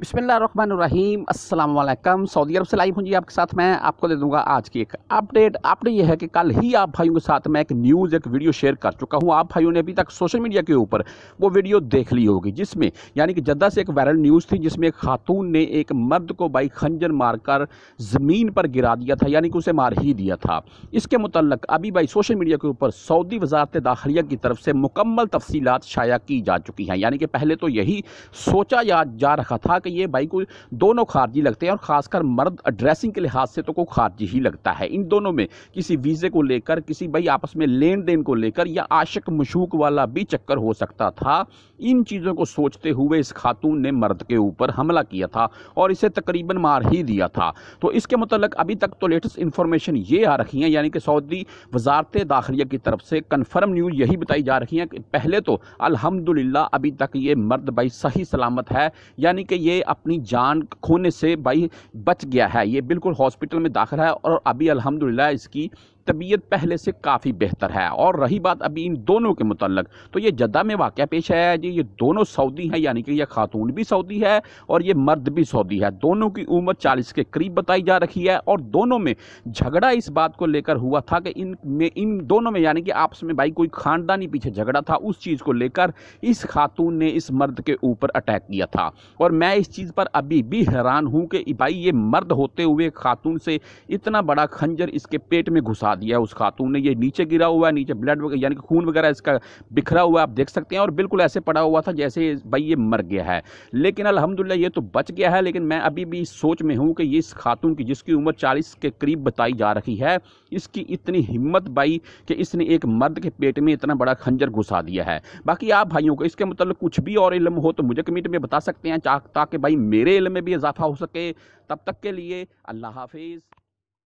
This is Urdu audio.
بسم اللہ الرحمن الرحیم، السلام علیکم۔ سعودی عرب سے لائیو ہوں جی آپ کے ساتھ میں، آپ کو دے دوں گا آج کی ایک اپڈیٹ آپ نے یہ ہے کہ کل ہی آپ بھائیوں کے ساتھ میں ایک نیوز ایک ویڈیو شیئر کر چکا ہوں۔ آپ بھائیوں نے ابھی تک سوشل میڈیا کے اوپر وہ ویڈیو دیکھ لی ہوگی، جس میں یعنی کہ جدہ سے ایک وائرل نیوز تھی، جس میں ایک خاتون نے ایک مرد کو بائی خنجر مار کر زمین پر گرا دیا تھا یعنی کہ اسے مار ہی دیا تھا۔ اس کے متعلق ابھی بھائی سوشل میڈیا کے اوپر سعودی وزارت داخلیہ کی طرف سے مکمل تفصیلات شائع کی جا چکی ہیں۔ یعنی کہ پہلے تو یہی سوچا جا رکھا تھا کہ کہ یہ بھائی کو دونوں خارجی لگتے ہیں اور خاص کر مرد ڈریسنگ کے لحاظ سے تو کوئی خارجی ہی لگتا ہے۔ ان دونوں میں کسی ویزے کو لے کر، کسی بھائی آپس میں لین دین کو لے کر یا عاشق مشوق والا بھی چکر ہو سکتا تھا۔ ان چیزوں کو سوچتے ہوئے اس خاتون نے مرد کے اوپر حملہ کیا تھا اور اسے تقریباً مار ہی دیا تھا۔ تو اس کے متعلق ابھی تک تو لیٹسٹ انفارمیشن یہ آ رکھی ہیں یعنی کہ سعودی وزارت داخلیہ کی طرف سے کنفرم نیوز یہی بتائی جا رہی ہیں کہ پہلے تو الحمدللہ ابھی تک یہ مرد بھائی صحیح سلامت ہے یعنی کہ یہ اپنی جان کھونے سے بھائی بچ گیا ہے۔ یہ بالکل ہاسپٹل میں داخل ہے اور ابھی الحمدللہ اس کی طبیعت پہلے سے کافی بہتر ہے۔ اور رہی بات ابھی ان دونوں کے متعلق، تو یہ جدہ میں واقعہ پیش ہے۔ جی یہ دونوں سعودی ہیں یعنی کہ یہ خاتون بھی سعودی ہے اور یہ مرد بھی سعودی ہے۔ دونوں کی عمر چالیس کے قریب بتائی جا رہی ہے۔ اور دونوں میں جھگڑا اس بات کو لے کر ہوا تھا کہ ان میں، ان دونوں میں یعنی کہ آپس میں بھائی کوئی خاندانی پیچھے جھگڑا تھا، اس چیز کو لے کر اس خاتون نے اس مرد کے اوپر اٹیک کیا تھا۔ اور میں اس چیز پر ابھی بھی حیران ہوں کہ بھائی یہ مرد ہوتے ہوئے خاتون سے اتنا بڑا خنجر اس کے پیٹ میں گھسا دیا ہے اس خاتون نے، یہ نیچے گرا ہوا ہے، نیچے بلڈ یعنی کہ خون وغیرہ اس کا بکھرا ہوا ہے، آپ دیکھ سکتے ہیں، اور بالکل ایسے پڑا ہوا تھا جیسے بھائی یہ مر گیا ہے۔ لیکن الحمدللہ یہ تو بچ گیا ہے، لیکن میں ابھی بھی سوچ میں ہوں کہ یہ اس خاتون کی جس کی عمر چالیس کے قریب بتائی جا رہی ہے، اس کی اتنی ہمت بائی کہ اس نے ایک مرد کے پیٹ میں اتنا بڑا خنجر گھسا دیا ہے۔ باقی آپ بھائیوں کو اس کے متعلق کچھ بھی اور علم ہو تو مجھے کمیٹ میں بتا سکتے ہیں تاکہ بھائی میرے علم میں بھی اضافہ ہو سکے۔ تب تک کے لیے اللہ حافظ۔